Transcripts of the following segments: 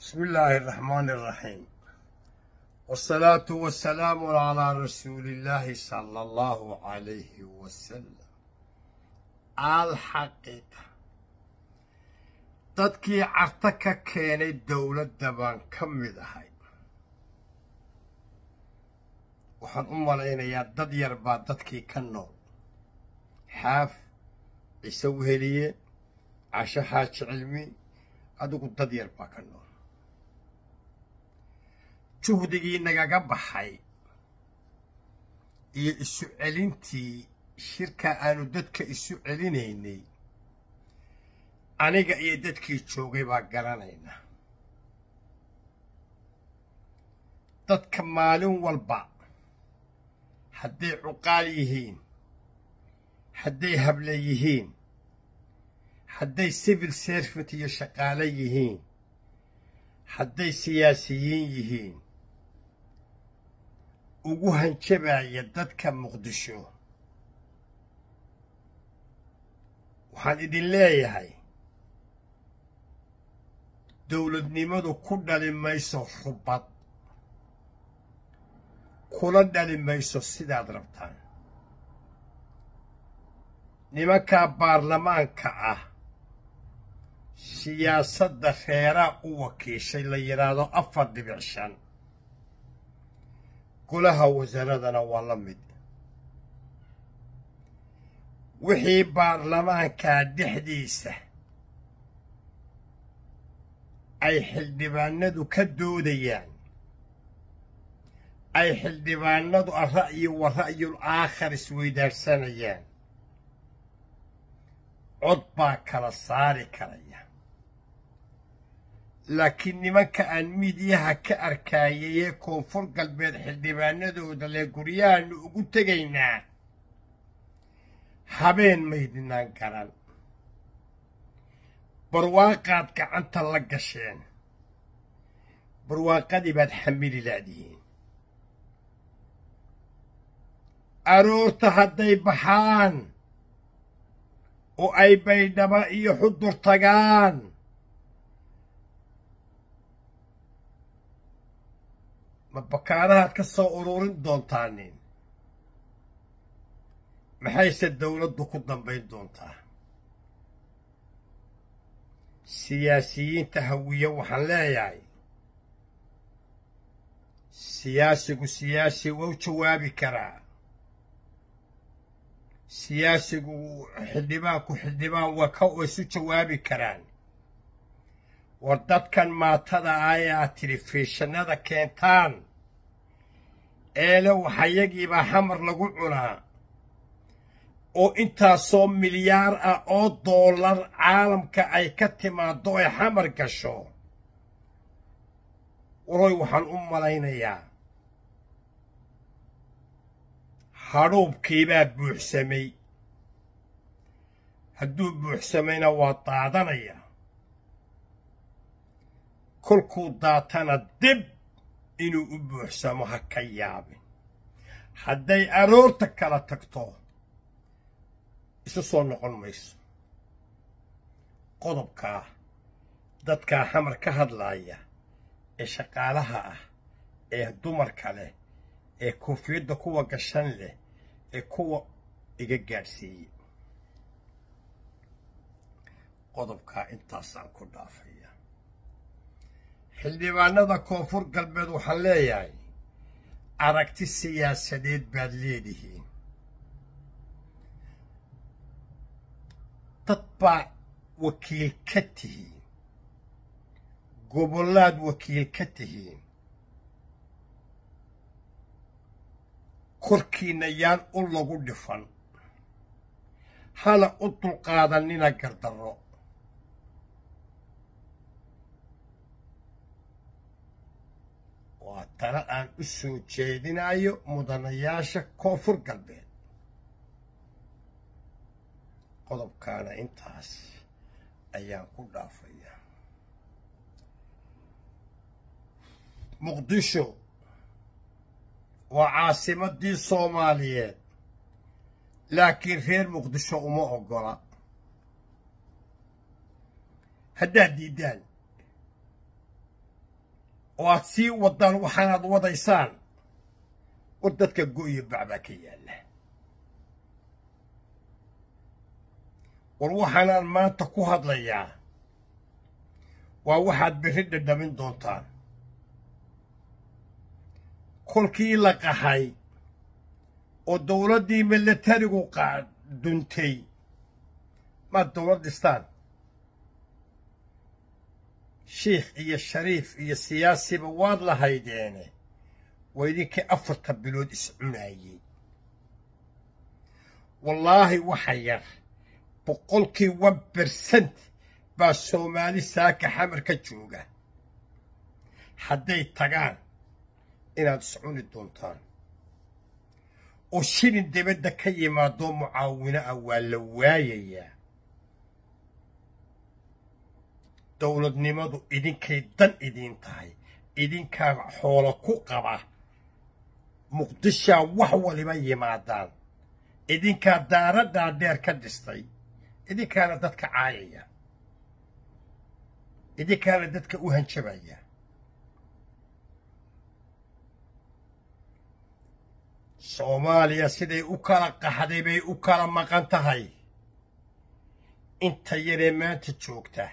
بسم الله الرحمن الرحيم والصلاة والسلام على رسول الله صلى الله عليه وسلم الحقيقة dadkii carto ka keenay dowladda baan ka mid ahay waxaan u malaynayaa dad yar baa dadkii ka nool xaaf ciise weheliye casho xaaji cilmi adigu dad yar baa ka nool juhdigii nagaga baxay iyo isu celintii shirka aanu dadka isu celinaynay aniga iyo dadkii joogay baa garanayna. Dadka maalin walba hadday cuqaal yihiin hadday hable yihiin hadday civil servant iyo shaqaale yihiin hadday siyaasiyiin yihiin ugu hanjabaya dadka muqdisho. Waxaan idin leeyahay dowladnimadu ku dhali mayso rubad. Kula dhali mayso sidaad rabtaan. Nimankaa baarlamaanka ah siyaasadda reeraa u wakiishay la yidhaahdo afar dhibic shan golaha wasaaradana waa la mid. Wixii baarlamaankaa dhexdiisa ay xildhibaanadu ka doodayaan ay xildhibaanadu ara'yi wa ra'yul aakhar isweydaarsanayaan cod baa kala saari karaya laakiin nimanka aan miidyaha ka arkaayayee koonfur galbeed xildhibaanadooda lee guryahaannu ugu tegaynaa. Habeen maydinaan garan. Barwaaqaad gacanta la gasheen. Barwaaqadii baad xamili laadihiin. Aroorta hadday baxaan oo ay baydhaba iyo xudur tagaan ma ka soo ururin doontaanin maxayse dowladdu ku dambayn doontaa? Siyaasiyiinta hawiye waxaan leeyahay. Siyaasigu siyaasi waa u jawaabi karaa. Siyaasigu xildhibaanku xildhibaan waa ka isu jawaabi karaan. War dadkan maatada ah ee aad keentaan إلو حيجي بحمر لقولنا أو إنتا صو مليار أو دولار عالم كأي كتما دوي حمر كشو ورويوح الأمة لينيا حروب كيباب بوحسمي هدوب بوحسمينا واطا دنيا كل كو داتنا دب inuu u buuxsamo ha ka yaabin. Hadday aroorta kala tagto isu soo noqon mayso. Qodobkaa dadkaa xamar ka hadlaaya ee shaqaalaha ah ee dumarka leh ee koofiyadda kuwa gashan leh ee kuwa iga gaadhsiiyey. Qodobkaa intaasaan ku dhaafaya xildhibaanada koonfur galbeed waxaan leeyahay aragti siyaasadeed baad leedihiin. Dad baa wakiil ka tihiin. Gobollaad wakiil ka tihiin. Korkiinna yaan u lagu dhifan. Hana u dulqaadanina gardarro waa tala aan u soo jeedinayo mudanayaasha koonfur galbeed qodobkaana intaas ayaan ku dhaafayaa muqdisho waa caasimaddii soomaaliyeed laakiin reer muqdisho uma oggola haddaad diiddaan oo aad sii waddaan waxaanaad wadaysaan war dadka go'yo bacbaa ka yaalla. War waxaanaan maanta ku hadlayaa waa waxaad berri dhadhamin doontaan. Kolkii la qaxay oo dowladdii milatarigu duntay maad dowlad dhistaan shiikh iyo shariif iyo siyaasiba waad lahaydeene waa idinkii afartan bilood is cunaayey wallaahi waxa yar boqolkii one bersent baa soomaali saaka xamar ka jooga. Hadday tagaan inaad is cuni doontaan. Oo shilin dibadda ka yimaadoo mucaawino ah waa la waayayaa dowladnimadu idinkay dan idiin tahay idinkaa xoolo ku qaba muqdishaa wax waliba yimaadaan idinkaa daaraddaa dheer ka dhistay idinkaana dadka caayaya idinkaana dadka u hanjabaya soomaaliya siday u kala qaxday bay u kala maqan tahay inta yaree maanta joogta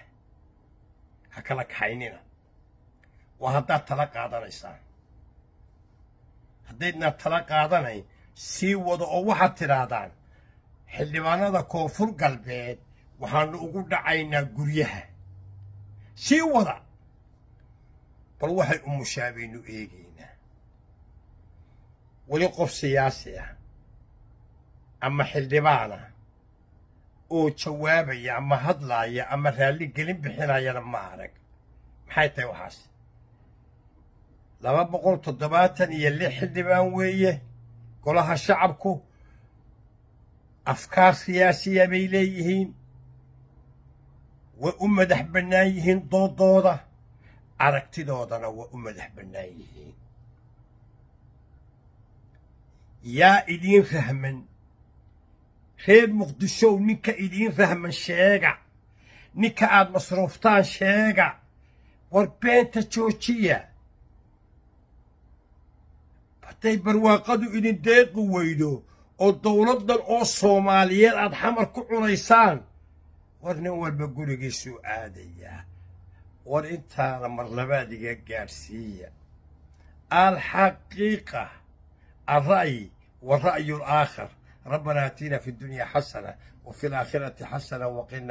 ha kala kaxaynina waa haddaad tala qaadanaysaan haddaydnaad tala qaadanayn sii wada oo waxaad tidhaahdaan xildhibaanada koonfur galbeed waxaannu ugu dhacaynaa guryaha sii wada bal waxay u mushaabaynu eegaynaa weli qof siyaasi ah ama xildhibaana oo jawaabaya ama hadlaaya ama raalli gelin bixinayana ma arag. Maxay tahay waxaas? Laba boqol toddobaatan iyo lix xildhibaan weeye golaha shacabku afkaar siyaasiya bay leeyihiin way u madax bannaan yihiin doodooda aragtidoodana waa u madax bannaan yihiin. Yaa idiin rahman خير مقدشو نكا إدين رحم شاقة. نكا آد مصروفتان شاقة. وربين تشوشية. بطي برواقادو إدين ديق ويدو أو دولد دل أو صوماليين آد حمر كو عريسان ورنوال بقولي سو آدية. ور إنتا انتانا مرلبادي قارسية. الحقيقة الرأي والرأي الآخر. ربنا آتينا في الدنيا حسنة وفي الآخرة حسنة وقنا